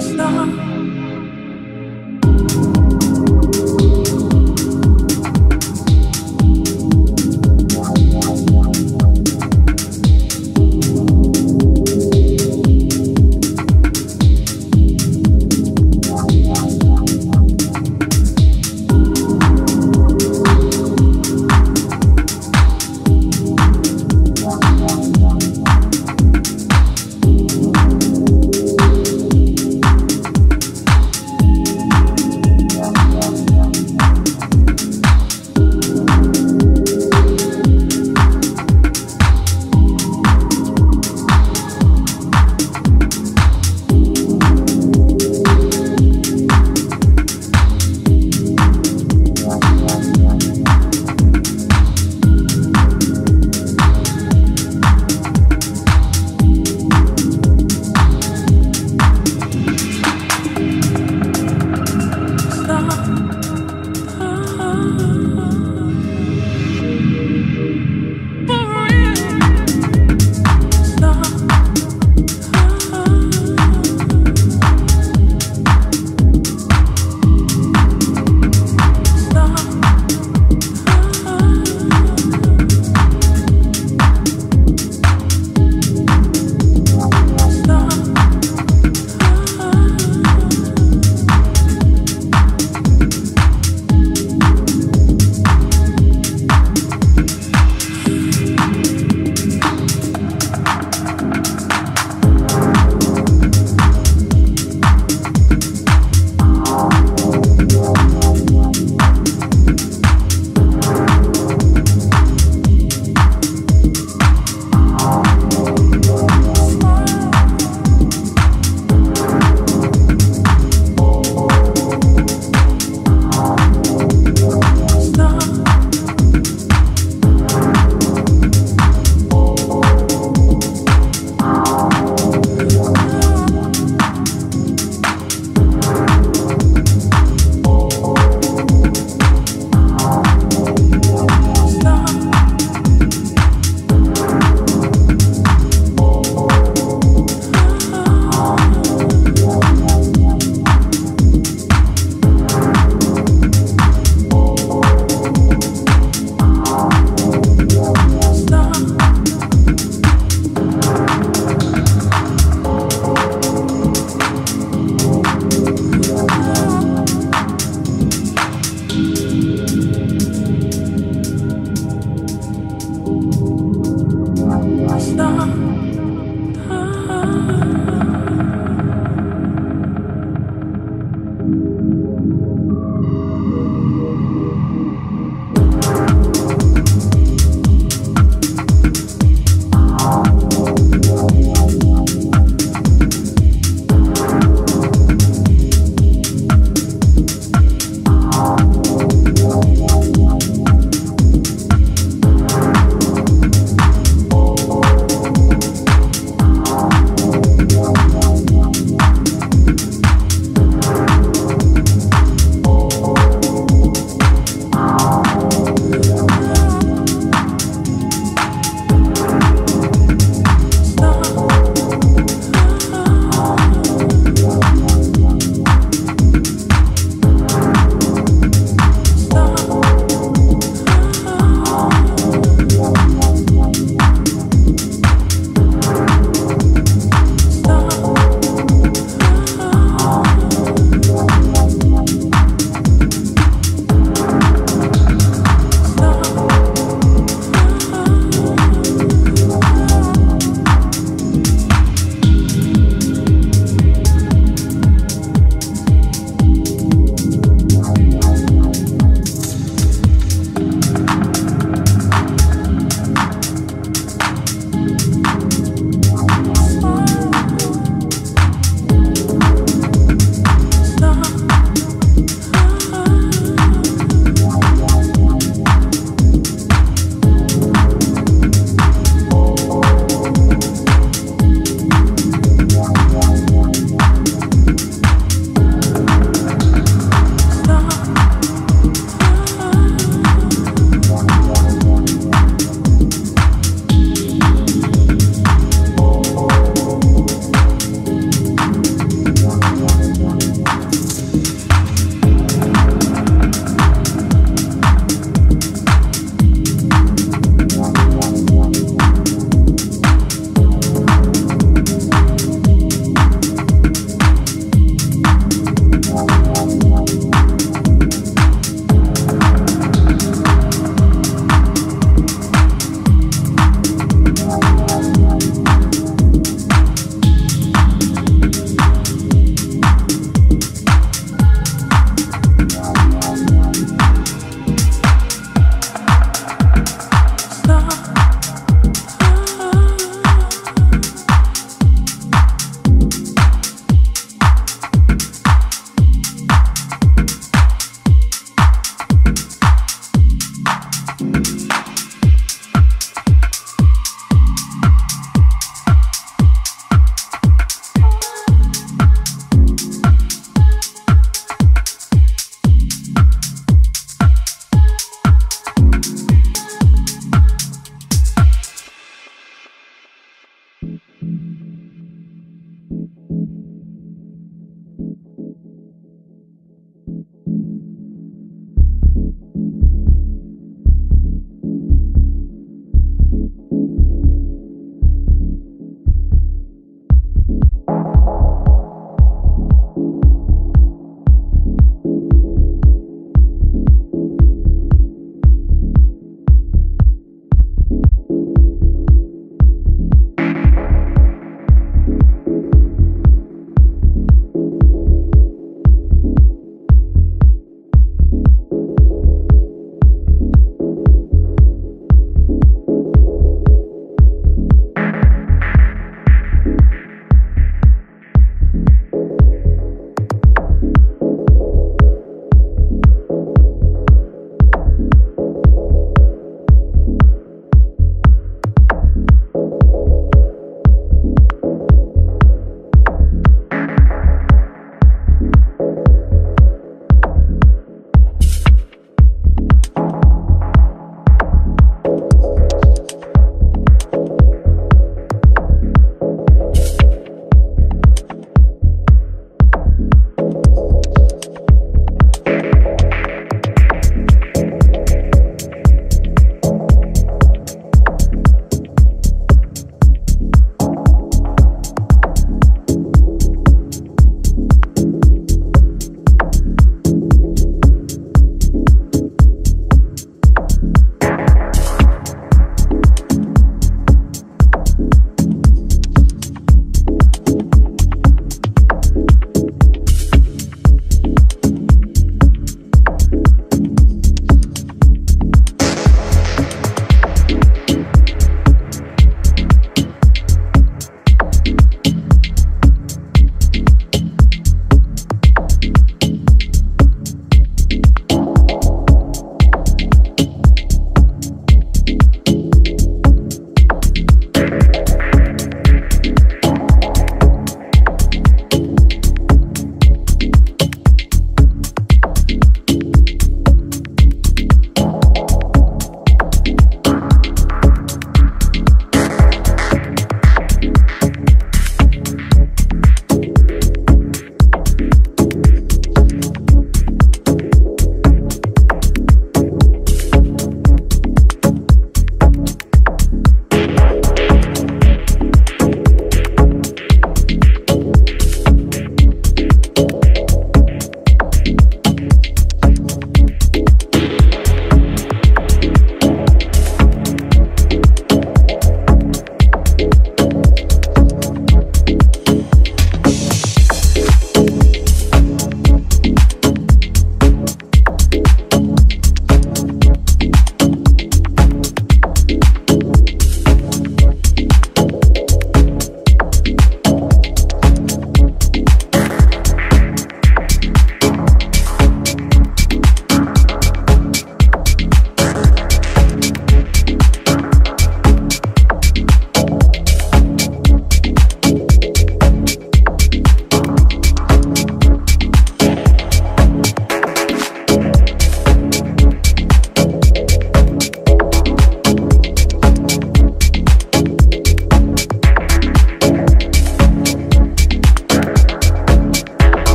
Stop.